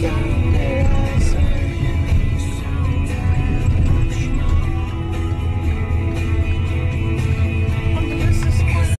Yeah.